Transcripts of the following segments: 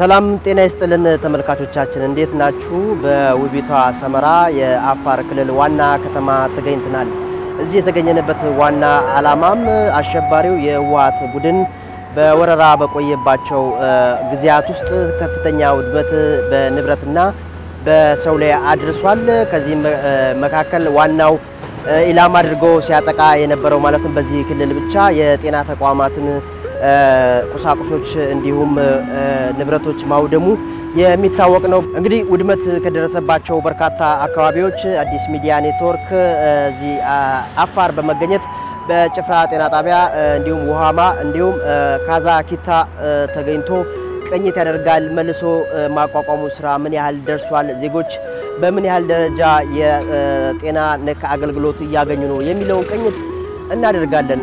ሰላም ጤና ይስጥልን ተመልካቾቻችን፣ እንዴት ናችሁ? በውቢቷ ሰመራ የአፋር ክልል ዋና ከተማ ተገኝተናል። እዚህ የተገኘንበት ዋና ዓላማም አሸባሪው የህወሓት ቡድን በወረራ በቆየባቸው ጊዜያት ውስጥ ከፍተኛ ውድመት በንብረትና በሰው ላይ አድርሷል። ከዚህም መካከል ዋናው ኢላማ አድርጎ ሲያጠቃ የነበረው ማለትም በዚህ ክልል ብቻ የጤና ተቋማትን ቁሳቁሶች እንዲሁም ንብረቶች ማውደሙ የሚታወቅ ነው። እንግዲህ ውድመት ከደረሰባቸው በርካታ አካባቢዎች አዲስ ሚዲያ ኔትወርክ እዚህ አፋር በመገኘት በጭፍራ ጤና ጣቢያ እንዲሁም ውሃማ እንዲሁም ካዛ ኪታ ተገኝቶ ቅኝት ያደርጋል። መልሶ ማቋቋሙ ስራ ምን ያህል ደርሷል፣ ዜጎች በምን ያህል ደረጃ የጤና ነክ አገልግሎት እያገኙ ነው የሚለውን ቅኝት እናደርጋለን።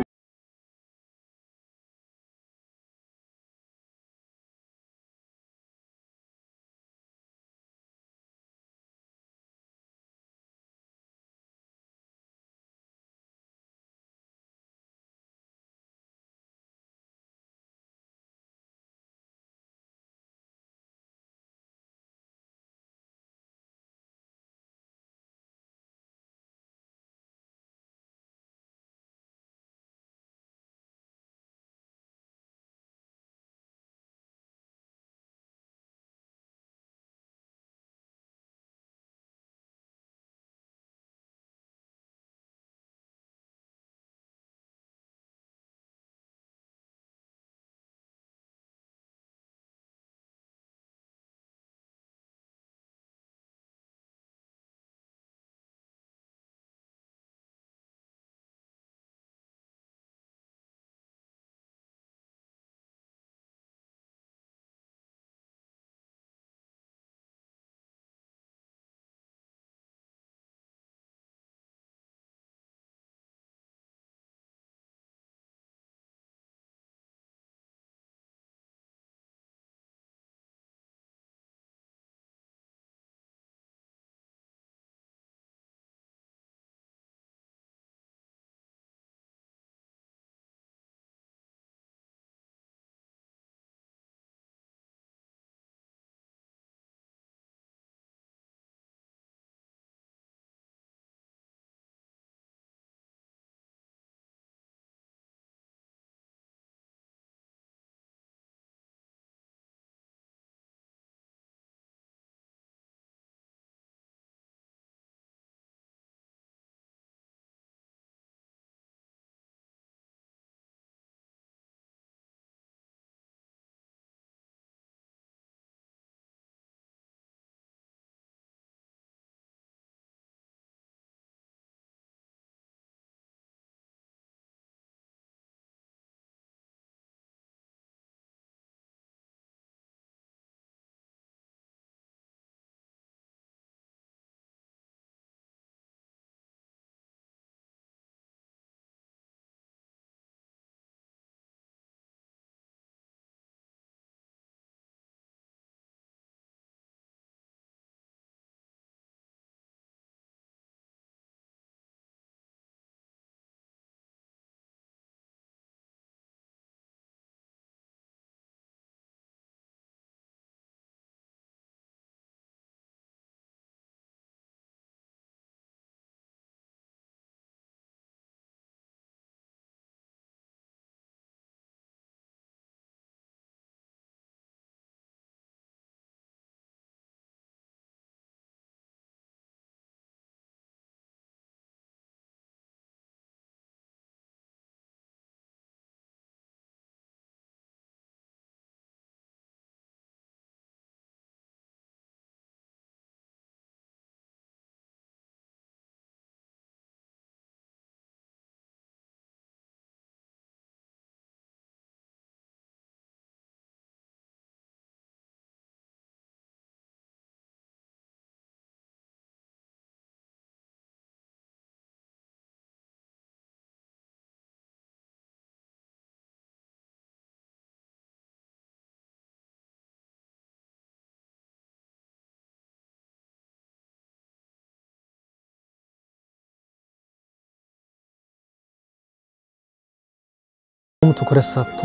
ትኩረት ሰጥቶ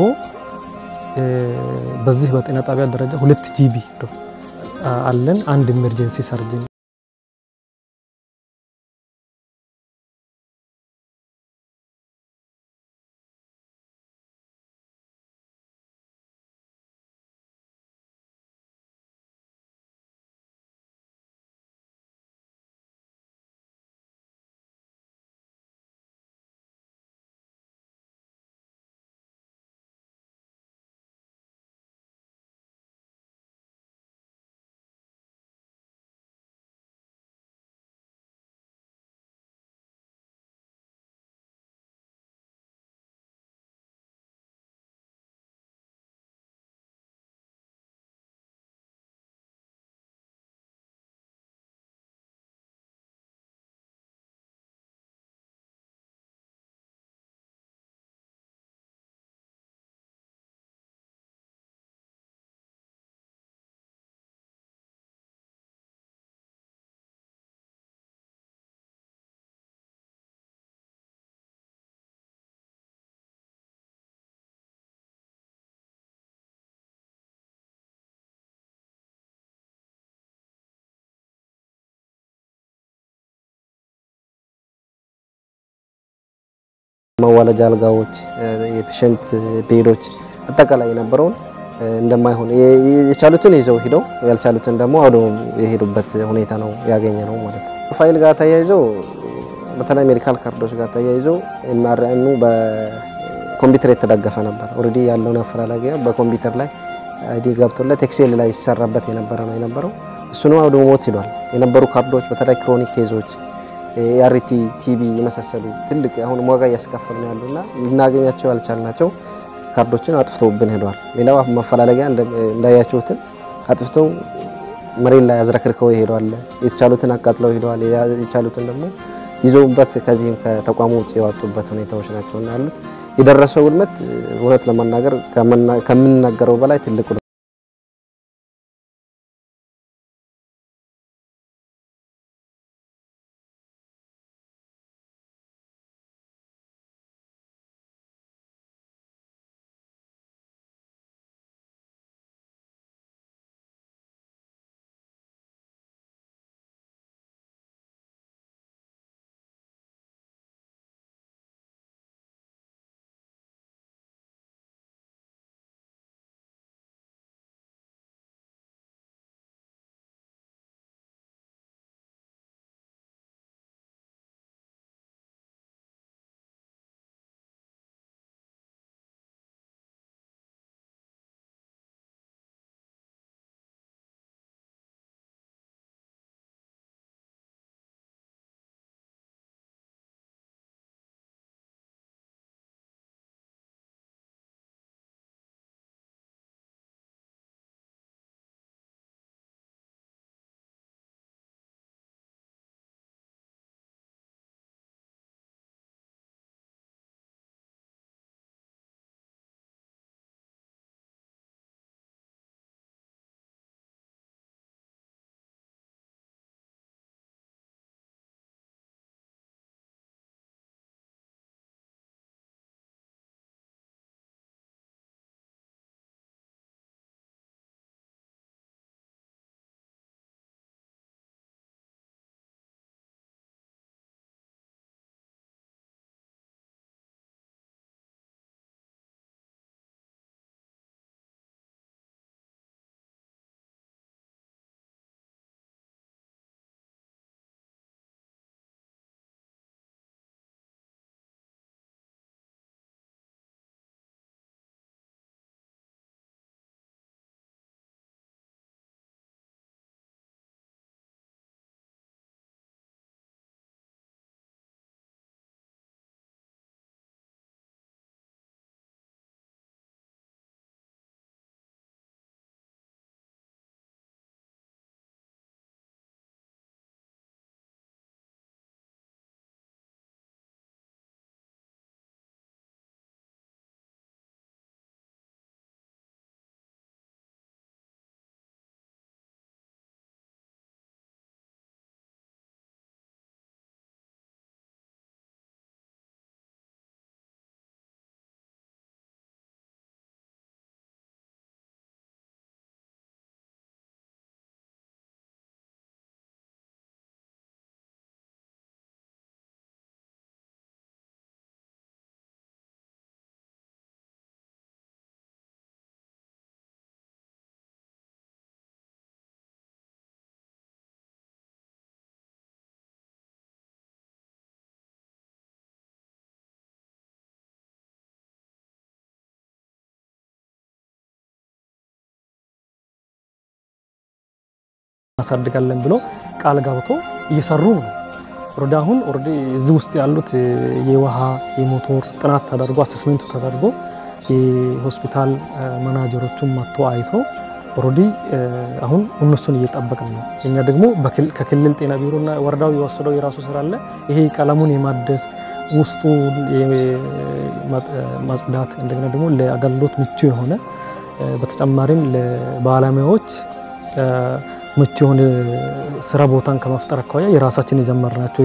በዚህ በጤና ጣቢያ ደረጃ ሁለት GP አለን። አንድ emergency surgeon ማዋለጃ አልጋዎች፣ የ patient bed ኦች አጠቃላይ የነበረውን እንደማይሆን የቻሉትን ይዘው ሂደው ያልቻሉትን ደግሞ አውድመው የሄዱበት ሁኔታ ነው ያገኘ ነው ማለት ነው። ፋይል ጋር ተያይዘው በተለይ medical ካርዶች ጋር ተያይዘው MRN ኑ በኮምፒውተር የተደገፈ ነበር። already ያለውን አፈላላጊ በኮምፒውተር ላይ ID ገብቶለት Excel ላይ ሲሰራበት የነበረ ነው የነበረው። እሱንም አውድሞት ሂዷል። የነበሩ ካርዶች በተለይ chronic case ኦች የ ART TB የመሳሰሉ ትልቅ አሁን ዋጋ እያስከፈሉ ነው ያሉና ልናገኛቸው ያልቻልናቸው ካርዶችን አጥፍተውብን ሄደዋል። ሌላው ማፈላለጊያ እንዳያችሁትን አጥፍተው መሬት ላይ አዝረክርከው ሄደዋል። የተቻሉትን አቃጥለው ሄደዋል። የቻሉትን ደግሞ ይዘውበት ከዚህም ከተቋሙ ውጭ የወጡበት ሁኔታዎች ናቸው ያሉት የደረሰው ውድመት እውነት ለመናገር ከምንናገረው በላይ ትልቅ እናሳድጋለን ብሎ ቃል ገብቶ እየሰሩ ነው። already አሁን already እዚህ ውስጥ ያሉት የውሃ የሞቶር ጥናት ተደርጎ assessment ኡ ተደርጎ የሆስፒታል ማናጀሮቹን መጥቶ አይቶ already አሁን እነሱን እየጠበቅን ነው። እኛ ደግሞ ከክልል ጤና ቢሮና ወረዳው የወሰደው የራሱ ስራ አለ። ይሄ ቀለሙን የማደስ ውስጡ ማጽዳት እንደገና ደግሞ ለአገልግሎት ምቹ የሆነ በተጨማሪም ለባለሙያዎች ምቹ የሆነ ስራ ቦታን ከመፍጠር አኳያ የራሳችን የጀመርናቸው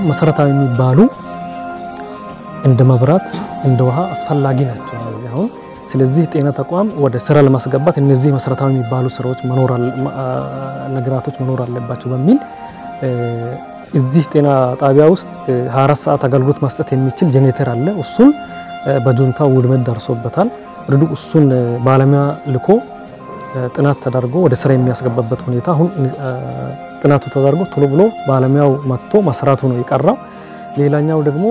ተቋም መሰረታዊ የሚባሉ እንደ መብራት እንደ ውሃ አስፈላጊ ናቸው አሁን። ስለዚህ ጤና ተቋም ወደ ስራ ለማስገባት እነዚህ መሰረታዊ የሚባሉ ስራዎች መኖር ነገራቶች መኖር አለባቸው በሚል እዚህ ጤና ጣቢያ ውስጥ 24 ሰዓት አገልግሎት መስጠት የሚችል ጄኔሬተር አለ። እሱን በጁንታው ውድመት ደርሶበታል። ርዱ እሱን ባለሙያ ልኮ ጥናት ተደርጎ ወደ ስራ የሚያስገባበት ሁኔታ አሁን ጥናቱ ተደርጎ ቶሎ ብሎ ባለሙያው መጥቶ መስራቱ ነው የቀረው። ሌላኛው ደግሞ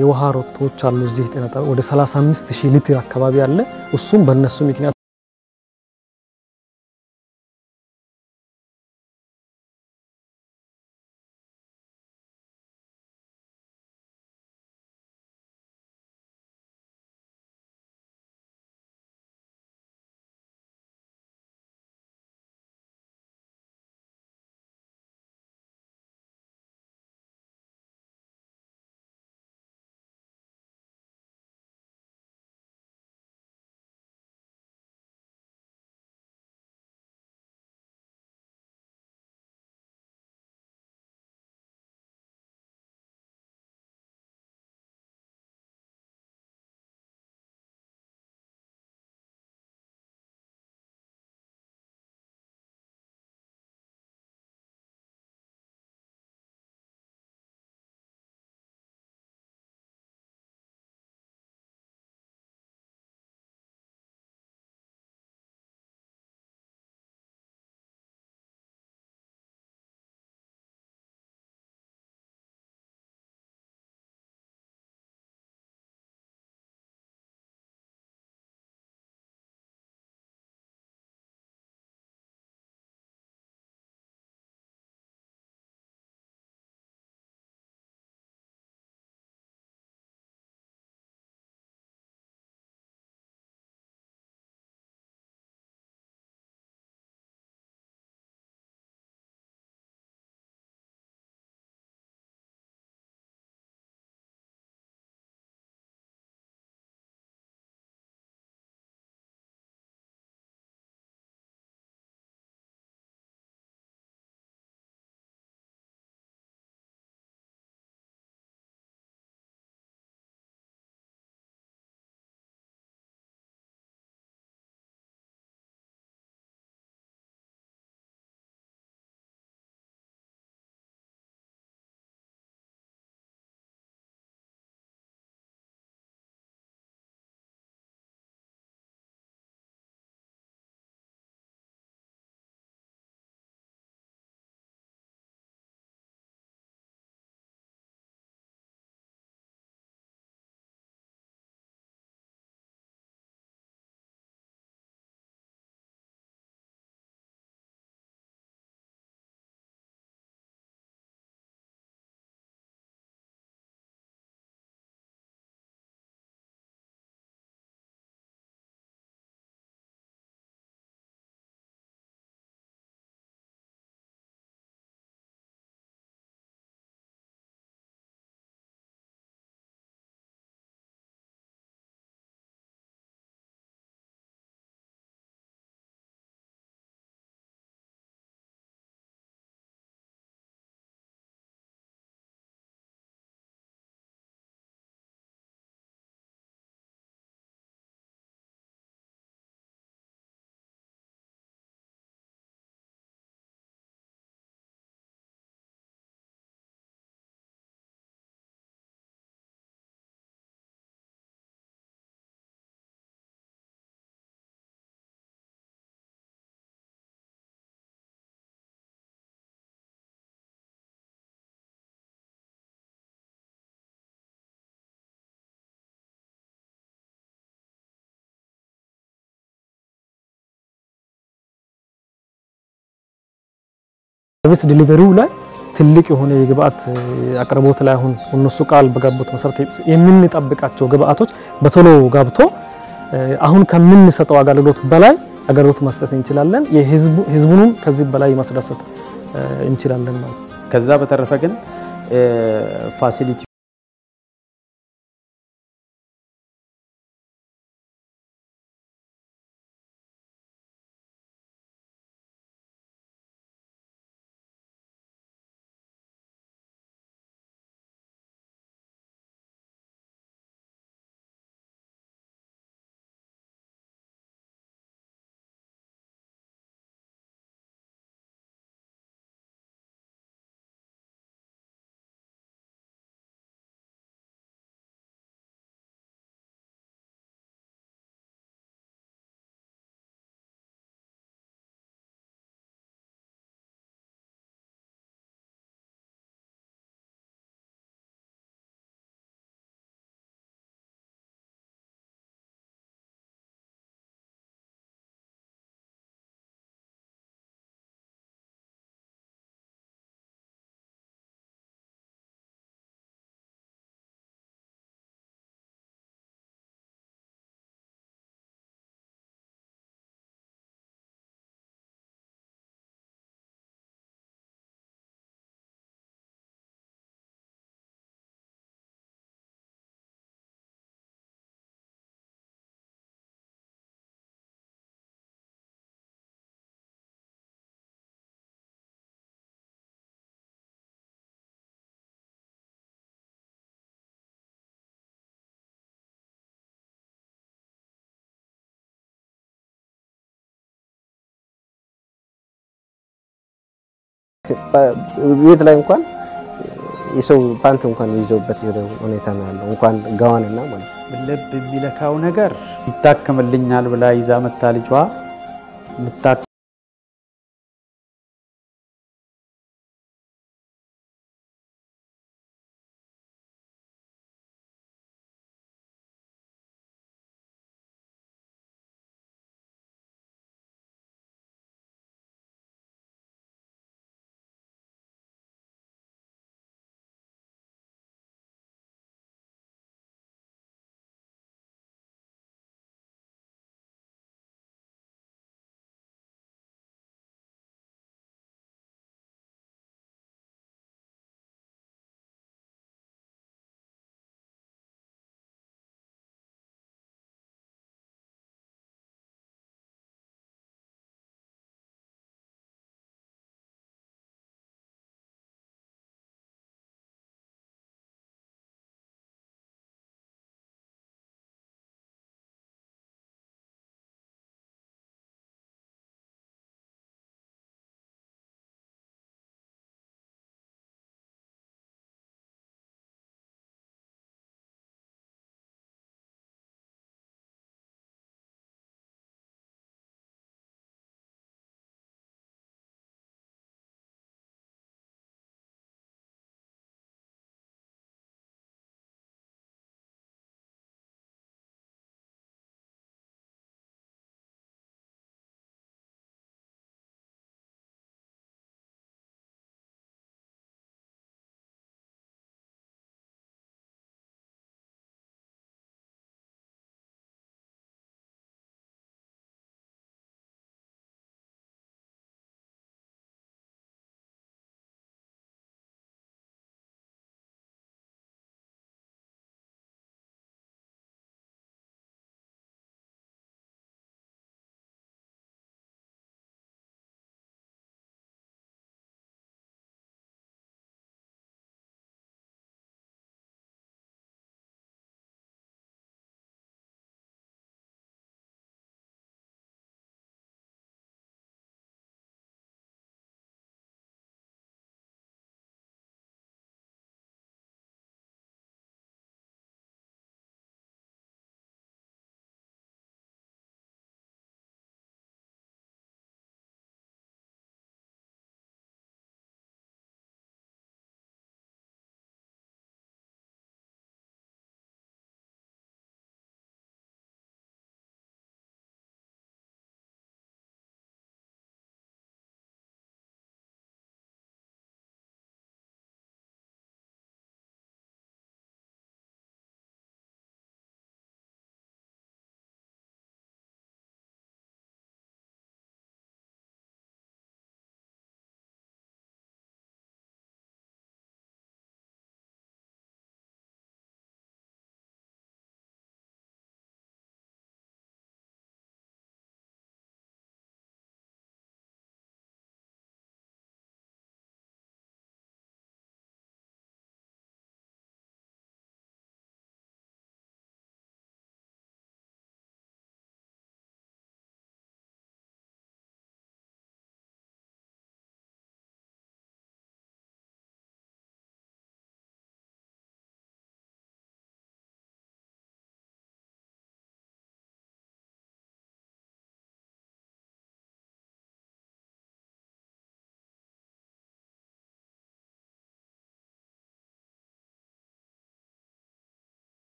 የውሃ ሮቶዎች አሉ እዚህ ወደ 35 ሺህ ሊትር አካባቢ አለ። እሱም በእነሱ ምክንያት service delivery ው ላይ ትልቅ የሆነ የግብአት አቅርቦት ላይ አሁን እነሱ ቃል በገቡት መሰረት የምንጠብቃቸው ግብአቶች በቶሎ ገብቶ አሁን ከምንሰጠው አገልግሎት በላይ አገልግሎት መስጠት እንችላለን። ህዝቡንም ከዚህ በላይ ማስደሰት እንችላለን ማለት ከዛ በተረፈ ግን facility ቤት ላይ እንኳን የሰው ፓንት እንኳን ይዘውበት ሁኔታ ነው ያለው። እንኳን ጋዋንና ማለት ልብ የሚለካው ነገር ይታከምልኛል ብላ ይዛ መታ ልጇ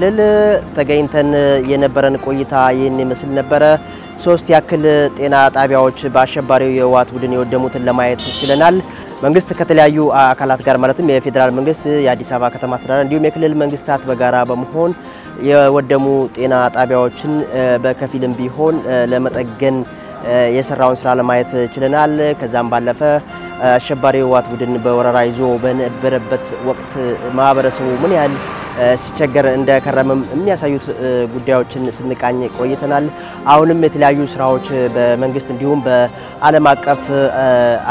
ክልል ተገኝተን የነበረን ቆይታ ይህን ይመስል ነበረ። ሶስት ያክል ጤና ጣቢያዎች በአሸባሪው የህወሓት ቡድን የወደሙትን ለማየት ችለናል። መንግስት ከተለያዩ አካላት ጋር ማለትም የፌዴራል መንግስት፣ የአዲስ አበባ ከተማ አስተዳደር እንዲሁም የክልል መንግስታት በጋራ በመሆን የወደሙ ጤና ጣቢያዎችን በከፊልም ቢሆን ለመጠገን የሰራውን ስራ ለማየት ችለናል። ከዛም ባለፈ አሸባሪ ህወሓት ቡድን በወረራ ይዞ በነበረበት ወቅት ማህበረሰቡ ምን ያህል ሲቸገር እንደከረመም የሚያሳዩት ጉዳዮችን ስንቃኝ ቆይተናል። አሁንም የተለያዩ ስራዎች በመንግስት እንዲሁም በዓለም አቀፍ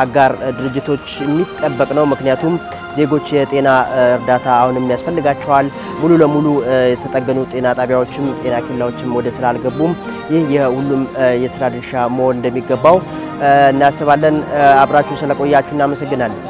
አጋር ድርጅቶች የሚጠበቅ ነው። ምክንያቱም ዜጎች የጤና እርዳታ አሁንም ያስፈልጋቸዋል። ሙሉ ለሙሉ የተጠገኑ ጤና ጣቢያዎችም ጤና ኬላዎችም ወደ ስራ አልገቡም። ይህ የሁሉም የስራ ድርሻ መሆን እንደሚገባው እናስባለን። አብራችሁ ስለቆያችሁ እናመሰግናለን።